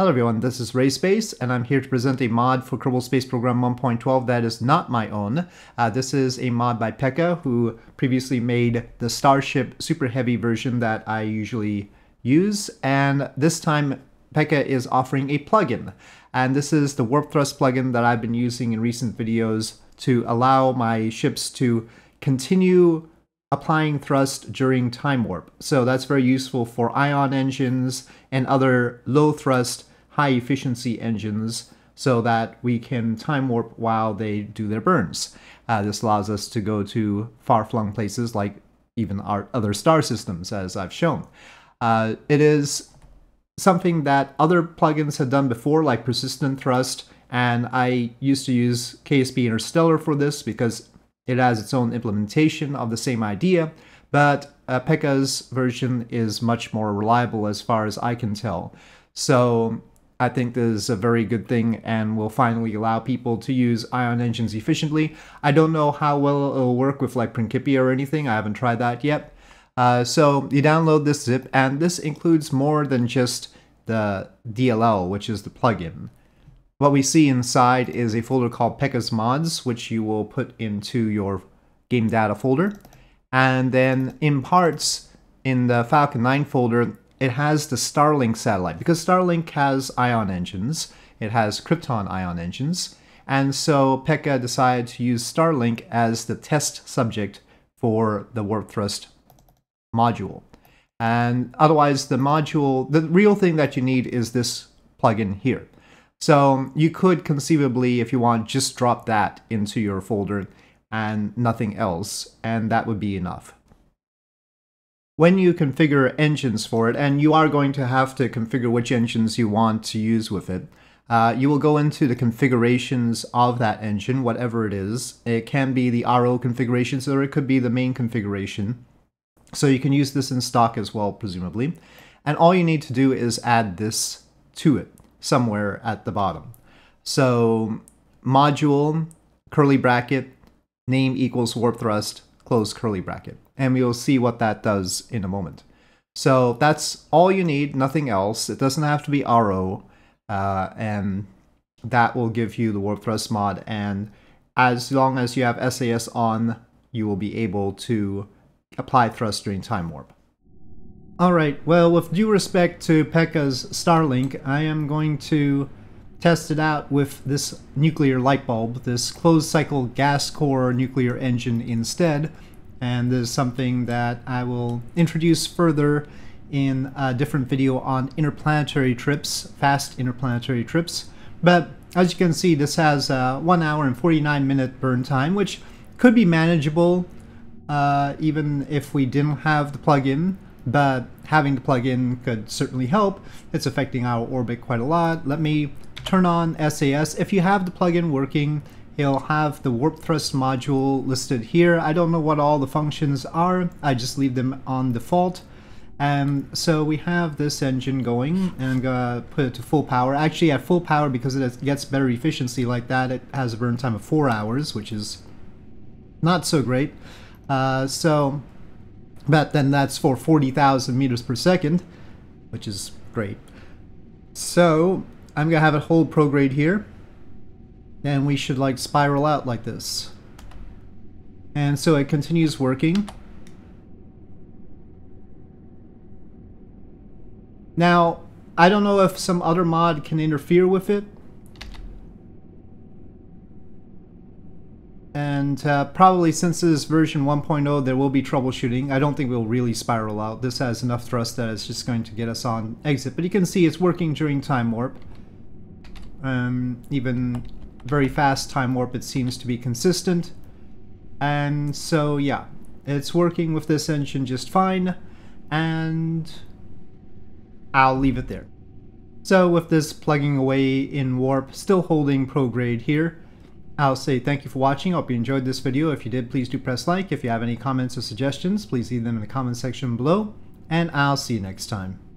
Hello everyone, this is Raiz Space, and I'm here to present a mod for Kerbal Space Program 1.12 that is not my own. Uh, this is a mod by Pekka, who previously made the Starship Super Heavy version that I usually use, and this time Pekka is offering a plugin. And this is the Warp Thrust plugin that I've been using in recent videos to allow my ships to continue applying thrust during time warp. So that's very useful for ion engines and other low thrust high efficiency engines so that we can time warp while they do their burns. Uh, this allows us to go to far-flung places like even our other star systems, as I've shown. Uh, it is something that other plugins had done before, like persistent thrust, and I used to use KSP Interstellar for this because it has its own implementation of the same idea, but uh, Pekka's version is much more reliable as far as I can tell. So I think this is a very good thing and will finally allow people to use ion engines efficiently. I don't know how well it'll work with like Principia or anything. I haven't tried that yet. Uh, so you download this zip and this includes more than just the DLL, which is the plugin. What we see inside is a folder called Pekka's Mods, which you will put into your game data folder. And then in parts, in the Falcon 9 folder, it has the Starlink satellite because Starlink has ion engines. It has Krypton ion engines. And so Pekka decided to use Starlink as the test subject for the warp thrust module. And otherwise, the module, the real thing that you need is this plugin here. So you could conceivably, if you want, just drop that into your folder and nothing else, and that would be enough when you configure engines for it, and you are going to have to configure which engines you want to use with it, uh, you will go into the configurations of that engine, whatever it is. It can be the RO configurations or it could be the main configuration. So you can use this in stock as well, presumably. And all you need to do is add this to it somewhere at the bottom. So module, curly bracket, name equals warp thrust, close curly bracket and we'll see what that does in a moment. So that's all you need, nothing else. It doesn't have to be RO, uh, and that will give you the warp thrust mod. And as long as you have SAS on, you will be able to apply thrust during time warp. Alright, well with due respect to Pekka's Starlink, I am going to test it out with this nuclear light bulb, this closed cycle gas core nuclear engine instead and this is something that I will introduce further in a different video on interplanetary trips, fast interplanetary trips. But as you can see, this has a 1 hour and 49 minute burn time, which could be manageable uh, even if we didn't have the plugin, but having the plugin could certainly help. It's affecting our orbit quite a lot. Let me turn on SAS. If you have the plugin working, It'll have the warp thrust module listed here. I don't know what all the functions are. I just leave them on default. And so we have this engine going and I'm gonna put it to full power. Actually at full power because it gets better efficiency like that, it has a burn time of four hours, which is not so great. Uh, so, but then that's for 40,000 meters per second, which is great. So I'm gonna have it hold prograde here and we should like spiral out like this. And so it continues working. Now, I don't know if some other mod can interfere with it. And uh, probably since this is version 1.0, there will be troubleshooting. I don't think we'll really spiral out. This has enough thrust that it's just going to get us on exit. But you can see it's working during time warp. Um, even very fast time warp, it seems to be consistent. And so, yeah, it's working with this engine just fine, and I'll leave it there. So with this plugging away in warp, still holding prograde here, I'll say thank you for watching. I hope you enjoyed this video. If you did, please do press like. If you have any comments or suggestions, please leave them in the comment section below, and I'll see you next time.